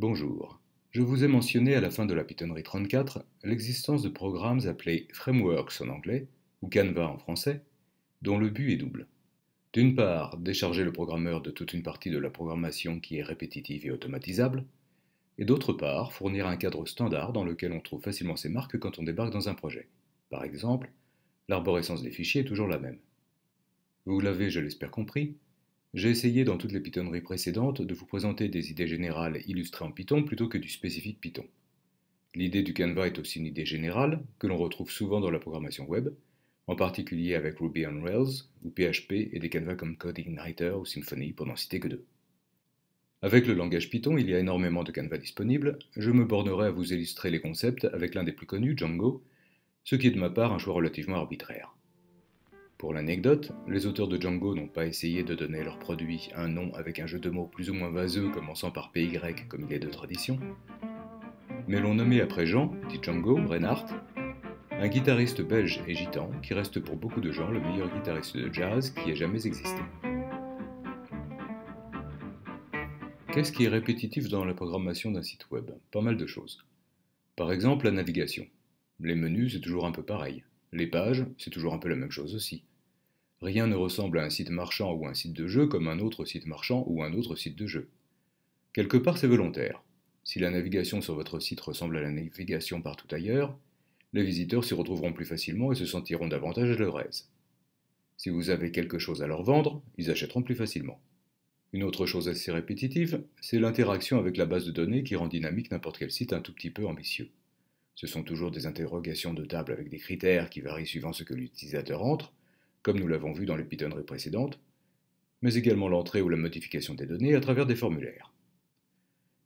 Bonjour. Je vous ai mentionné à la fin de la Pythonnerie 34 l'existence de programmes appelés frameworks en anglais, ou Canva en français, dont le but est double. D'une part, décharger le programmeur de toute une partie de la programmation qui est répétitive et automatisable, et d'autre part, fournir un cadre standard dans lequel on trouve facilement ses marques quand on débarque dans un projet. Par exemple, l'arborescence des fichiers est toujours la même. Vous l'avez, je l'espère, compris, j'ai essayé dans toutes les pitonneries précédentes de vous présenter des idées générales illustrées en Python plutôt que du spécifique Python. L'idée du Canva est aussi une idée générale que l'on retrouve souvent dans la programmation web, en particulier avec Ruby on Rails ou PHP et des Canvas comme CodeIgniter ou Symfony pour n'en citer que deux. Avec le langage Python, il y a énormément de Canva disponibles, je me bornerai à vous illustrer les concepts avec l'un des plus connus, Django, ce qui est de ma part un choix relativement arbitraire. Pour l'anecdote, les auteurs de Django n'ont pas essayé de donner leur produit un nom avec un jeu de mots plus ou moins vaseux commençant par PY comme il est de tradition, mais l'ont nommé après Jean, dit Django Reinhardt, un guitariste belge et gitan qui reste pour beaucoup de gens le meilleur guitariste de jazz qui ait jamais existé. Qu'est-ce qui est répétitif dans la programmation d'un site web? Pas mal de choses. Par exemple, la navigation. Les menus, c'est toujours un peu pareil. Les pages, c'est toujours un peu la même chose aussi. Rien ne ressemble à un site marchand ou un site de jeu comme un autre site marchand ou un autre site de jeu. Quelque part, c'est volontaire. Si la navigation sur votre site ressemble à la navigation partout ailleurs, les visiteurs s'y retrouveront plus facilement et se sentiront davantage à leur aise. Si vous avez quelque chose à leur vendre, ils achèteront plus facilement. Une autre chose assez répétitive, c'est l'interaction avec la base de données qui rend dynamique n'importe quel site un tout petit peu ambitieux. Ce sont toujours des interrogations de table avec des critères qui varient suivant ce que l'utilisateur entre, comme nous l'avons vu dans les pitonneries précédentes, mais également l'entrée ou la modification des données à travers des formulaires.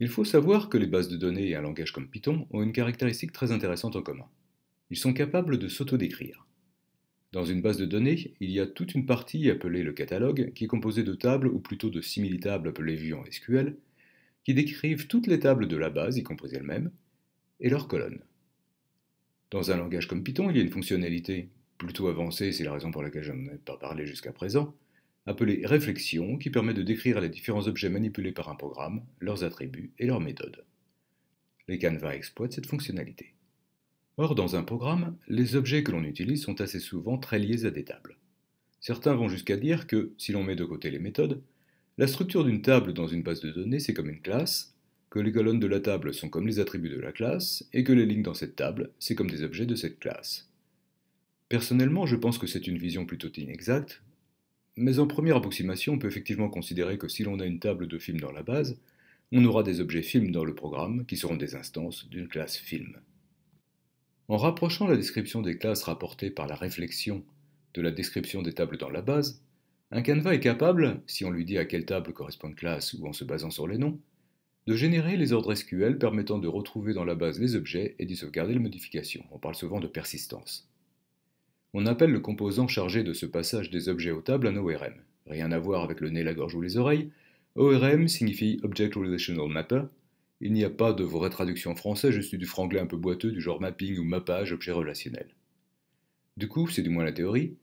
Il faut savoir que les bases de données et un langage comme Python ont une caractéristique très intéressante en commun. Ils sont capables de s'autodécrire. Dans une base de données, il y a toute une partie appelée le catalogue, qui est composée de tables ou plutôt de simili-tables appelées vues en SQL, qui décrivent toutes les tables de la base, y compris elles-mêmes, et leurs colonnes. Dans un langage comme Python, il y a une fonctionnalité plutôt avancée, c'est la raison pour laquelle je n'en ai pas parlé jusqu'à présent, appelée réflexion, qui permet de décrire les différents objets manipulés par un programme, leurs attributs et leurs méthodes. Les Canva exploitent cette fonctionnalité. Or, dans un programme, les objets que l'on utilise sont assez souvent très liés à des tables. Certains vont jusqu'à dire que, si l'on met de côté les méthodes, la structure d'une table dans une base de données, c'est comme une classe, que les colonnes de la table sont comme les attributs de la classe, et que les lignes dans cette table, c'est comme des objets de cette classe. Personnellement, je pense que c'est une vision plutôt inexacte, mais en première approximation, on peut effectivement considérer que si l'on a une table de film dans la base, on aura des objets film dans le programme qui seront des instances d'une classe film. En rapprochant la description des classes rapportées par la réflexion de la description des tables dans la base, un Canva est capable, si on lui dit à quelle table correspond une classe ou en se basant sur les noms, de générer les ordres SQL permettant de retrouver dans la base les objets et d'y sauvegarder les modifications. On parle souvent de persistance. On appelle le composant chargé de ce passage des objets aux tables un ORM. Rien à voir avec le nez, la gorge ou les oreilles. ORM signifie Object Relational Mapper. Il n'y a pas de vraie traduction en français, je suis du franglais un peu boiteux du genre mapping ou mappage objet relationnel. Du coup, c'est du moins la théorie,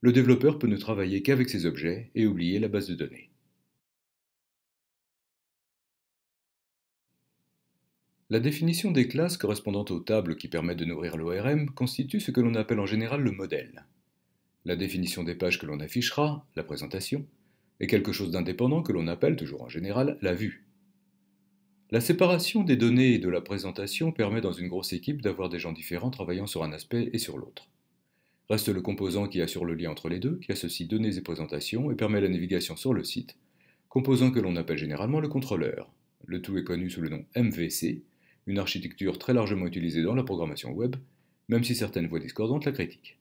le développeur peut ne travailler qu'avec ces objets et oublier la base de données. La définition des classes correspondant aux tables qui permettent de nourrir l'ORM constitue ce que l'on appelle en général le modèle. La définition des pages que l'on affichera, la présentation, est quelque chose d'indépendant que l'on appelle toujours en général la vue. La séparation des données et de la présentation permet dans une grosse équipe d'avoir des gens différents travaillant sur un aspect et sur l'autre. Reste le composant qui assure le lien entre les deux, qui associe données et présentation et permet la navigation sur le site, composant que l'on appelle généralement le contrôleur. Le tout est connu sous le nom MVC, une architecture très largement utilisée dans la programmation web, même si certaines voix discordantes la critiquent.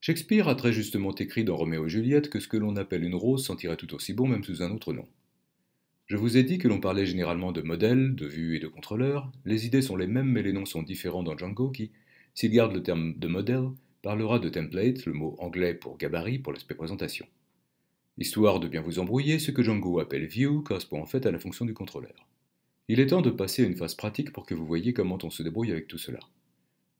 Shakespeare a très justement écrit dans Roméo et Juliette que ce que l'on appelle une rose sentirait tout aussi bon même sous un autre nom. Je vous ai dit que l'on parlait généralement de modèles, de vues et de contrôleurs, les idées sont les mêmes mais les noms sont différents dans Django qui, s'il garde le terme de modèle, parlera de template, le mot anglais pour gabarit pour l'aspect présentation. Histoire de bien vous embrouiller, ce que Django appelle view correspond en fait à la fonction du contrôleur. Il est temps de passer à une phase pratique pour que vous voyez comment on se débrouille avec tout cela.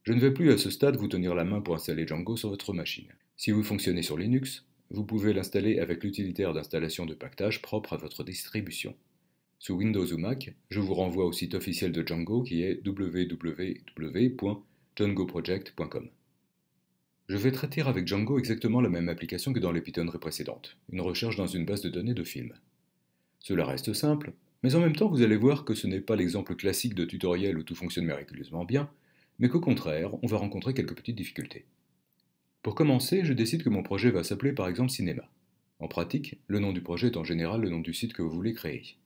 Je ne vais plus à ce stade vous tenir la main pour installer Django sur votre machine. Si vous fonctionnez sur Linux, vous pouvez l'installer avec l'utilitaire d'installation de pactage propre à votre distribution. Sous Windows ou Mac, je vous renvoie au site officiel de Django qui est www.djangoproject.com. Je vais traiter avec Django exactement la même application que dans les Pythonneries précédentes, une recherche dans une base de données de films. Cela reste simple, mais en même temps vous allez voir que ce n'est pas l'exemple classique de tutoriel où tout fonctionne miraculeusement bien, mais qu'au contraire, on va rencontrer quelques petites difficultés. Pour commencer, je décide que mon projet va s'appeler par exemple Cinéma. En pratique, le nom du projet est en général le nom du site que vous voulez créer.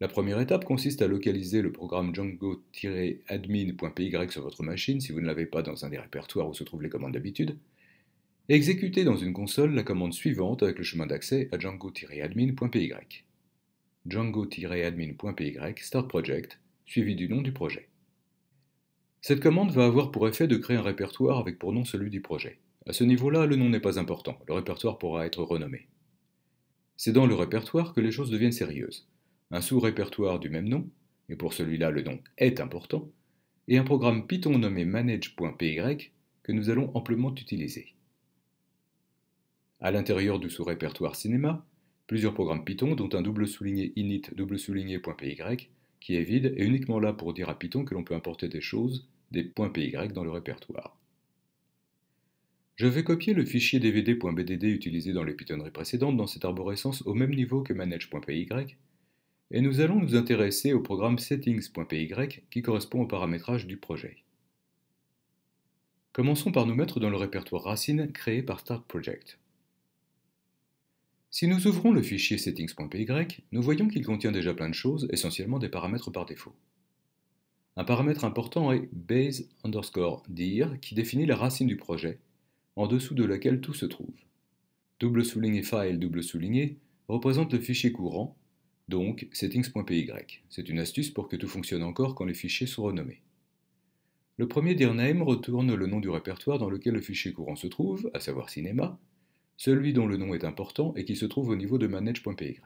La première étape consiste à localiser le programme django-admin.py sur votre machine si vous ne l'avez pas dans un des répertoires où se trouvent les commandes d'habitude, et exécuter dans une console la commande suivante avec le chemin d'accès à django-admin.py. django-admin.py start project, suivi du nom du projet. Cette commande va avoir pour effet de créer un répertoire avec pour nom celui du projet. À ce niveau-là, le nom n'est pas important, le répertoire pourra être renommé. C'est dans le répertoire que les choses deviennent sérieuses un sous-répertoire du même nom, et pour celui-là le nom est important, et un programme Python nommé manage.py que nous allons amplement utiliser. À l'intérieur du sous-répertoire cinéma, plusieurs programmes Python dont un double souligné init double souligné.py qui est vide et uniquement là pour dire à Python que l'on peut importer des choses, des .py dans le répertoire. Je vais copier le fichier dvd.bdd utilisé dans les Pythonneries précédentes dans cette arborescence au même niveau que manage.py et nous allons nous intéresser au programme settings.py qui correspond au paramétrage du projet. Commençons par nous mettre dans le répertoire racine créé par Start Project. Si nous ouvrons le fichier settings.py, nous voyons qu'il contient déjà plein de choses, essentiellement des paramètres par défaut. Un paramètre important est base underscore dir qui définit la racine du projet, en dessous de laquelle tout se trouve. Double souligné file double souligné représente le fichier courant donc settings.py. C'est une astuce pour que tout fonctionne encore quand les fichiers sont renommés. Le premier dirname retourne le nom du répertoire dans lequel le fichier courant se trouve, à savoir cinéma, celui dont le nom est important et qui se trouve au niveau de manage.py.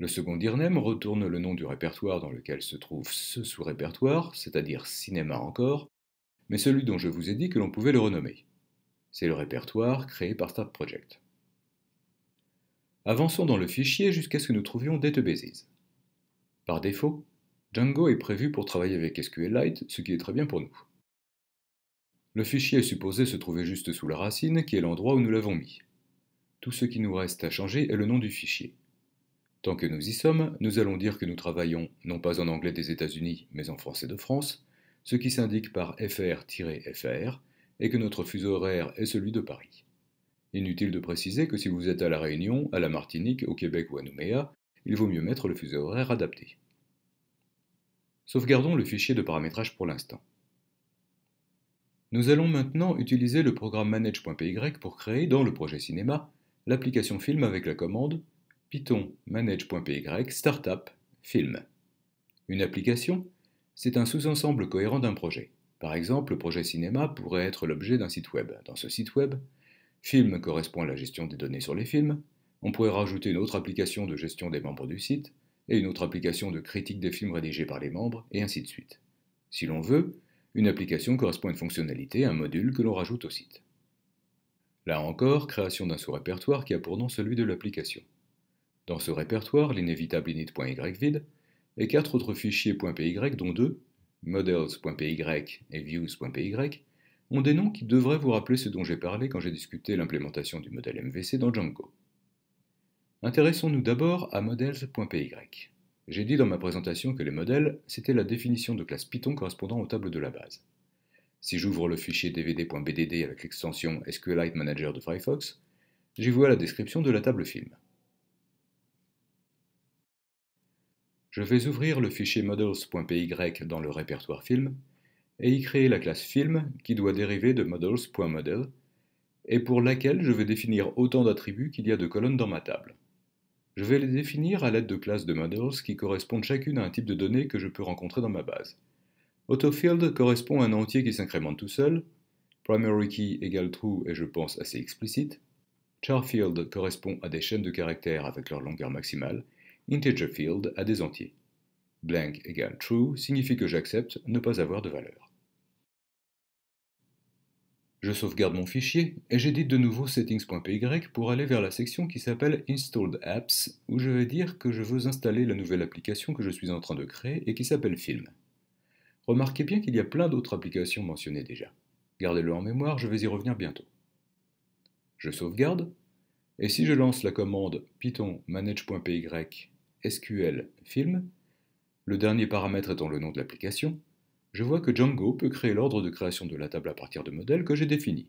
Le second dirname retourne le nom du répertoire dans lequel se trouve ce sous-répertoire, c'est-à-dire cinéma encore, mais celui dont je vous ai dit que l'on pouvait le renommer. C'est le répertoire créé par Start Project. Avançons dans le fichier jusqu'à ce que nous trouvions databases. Par défaut, Django est prévu pour travailler avec SQLite, ce qui est très bien pour nous. Le fichier est supposé se trouver juste sous la racine, qui est l'endroit où nous l'avons mis. Tout ce qui nous reste à changer est le nom du fichier. Tant que nous y sommes, nous allons dire que nous travaillons non pas en anglais des États-Unis, mais en français de France, ce qui s'indique par FR-FR, et que notre fuseau horaire est celui de Paris. Inutile de préciser que si vous êtes à La Réunion, à la Martinique, au Québec ou à Nouméa, il vaut mieux mettre le fuseau horaire adapté. Sauvegardons le fichier de paramétrage pour l'instant. Nous allons maintenant utiliser le programme manage.py pour créer dans le projet cinéma l'application film avec la commande python manage.py startup film. Une application, c'est un sous-ensemble cohérent d'un projet. Par exemple, le projet cinéma pourrait être l'objet d'un site web. Dans ce site web, Film correspond à la gestion des données sur les films. On pourrait rajouter une autre application de gestion des membres du site, et une autre application de critique des films rédigés par les membres, et ainsi de suite. Si l'on veut, une application correspond à une fonctionnalité, un module que l'on rajoute au site. Là encore, création d'un sous-répertoire qui a pour nom celui de l'application. Dans ce répertoire, l'inévitable init.y vide, et quatre autres fichiers .py dont deux, models.py et views.py, ont des noms qui devraient vous rappeler ce dont j'ai parlé quand j'ai discuté l'implémentation du modèle MVC dans Django. Intéressons-nous d'abord à models.py. J'ai dit dans ma présentation que les modèles, c'était la définition de classe Python correspondant aux tables de la base. Si j'ouvre le fichier dvd.bdd avec l'extension SQLite Manager de Firefox, j'y vois la description de la table film. Je vais ouvrir le fichier models.py dans le répertoire film et y créer la classe film qui doit dériver de models.model et pour laquelle je vais définir autant d'attributs qu'il y a de colonnes dans ma table. Je vais les définir à l'aide de classes de models qui correspondent chacune à un type de données que je peux rencontrer dans ma base. Autofield correspond à un entier qui s'incrémente tout seul, primary key égale true et je pense assez explicite, charfield correspond à des chaînes de caractères avec leur longueur maximale, integer field à des entiers. Blank égale true signifie que j'accepte ne pas avoir de valeur. Je sauvegarde mon fichier et j'édite de nouveau settings.py pour aller vers la section qui s'appelle Installed Apps où je vais dire que je veux installer la nouvelle application que je suis en train de créer et qui s'appelle Film. Remarquez bien qu'il y a plein d'autres applications mentionnées déjà. Gardez-le en mémoire, je vais y revenir bientôt. Je sauvegarde et si je lance la commande python manage.py sql film, le dernier paramètre étant le nom de l'application, je vois que Django peut créer l'ordre de création de la table à partir de modèles que j'ai définis.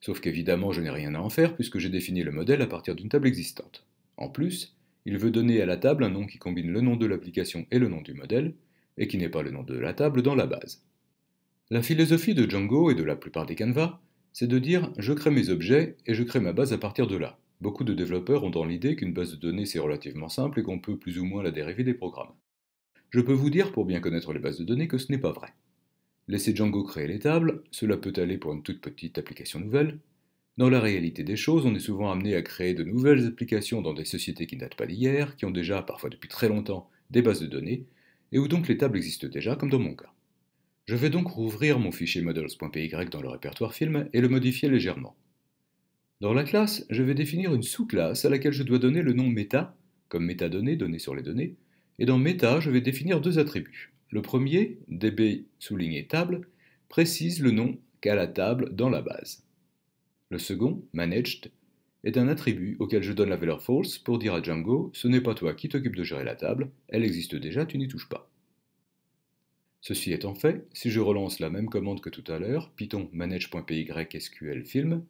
Sauf qu'évidemment, je n'ai rien à en faire puisque j'ai défini le modèle à partir d'une table existante. En plus, il veut donner à la table un nom qui combine le nom de l'application et le nom du modèle, et qui n'est pas le nom de la table dans la base. La philosophie de Django et de la plupart des canevas, c'est de dire je crée mes objets et je crée ma base à partir de là. Beaucoup de développeurs ont dans l'idée qu'une base de données c'est relativement simple et qu'on peut plus ou moins la dériver des programmes. Je peux vous dire, pour bien connaître les bases de données, que ce n'est pas vrai. Laissez Django créer les tables, cela peut aller pour une toute petite application nouvelle. Dans la réalité des choses, on est souvent amené à créer de nouvelles applications dans des sociétés qui ne datent pas d'hier, qui ont déjà, parfois depuis très longtemps, des bases de données, et où donc les tables existent déjà, comme dans mon cas. Je vais donc rouvrir mon fichier models.py dans le répertoire film et le modifier légèrement. Dans la classe, je vais définir une sous-classe à laquelle je dois donner le nom meta, comme métadonnées données sur les données, et dans Meta, je vais définir deux attributs. Le premier, db souligné table, précise le nom qu'a la table dans la base. Le second, managed, est un attribut auquel je donne la valeur false pour dire à Django ce n'est pas toi qui t'occupe de gérer la table, elle existe déjà, tu n'y touches pas. Ceci étant fait, si je relance la même commande que tout à l'heure, python manage.py sql film,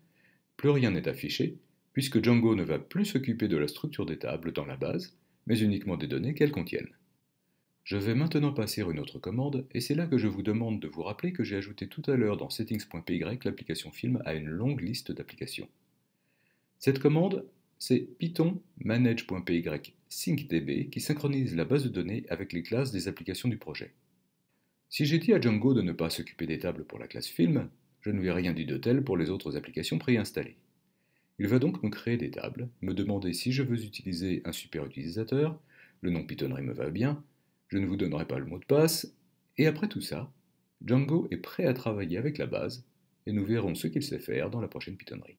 plus rien n'est affiché, puisque Django ne va plus s'occuper de la structure des tables dans la base, mais uniquement des données qu'elles contiennent. Je vais maintenant passer une autre commande, et c'est là que je vous demande de vous rappeler que j'ai ajouté tout à l'heure dans settings.py l'application film à une longue liste d'applications. Cette commande, c'est python manage.py syncdb qui synchronise la base de données avec les classes des applications du projet. Si j'ai dit à Django de ne pas s'occuper des tables pour la classe film, je ne lui ai rien dit de tel pour les autres applications préinstallées. Il va donc me créer des tables, me demander si je veux utiliser un super utilisateur, le nom Pythonnerie me va bien, je ne vous donnerai pas le mot de passe, et après tout ça, Django est prêt à travailler avec la base, et nous verrons ce qu'il sait faire dans la prochaine Pythonnerie.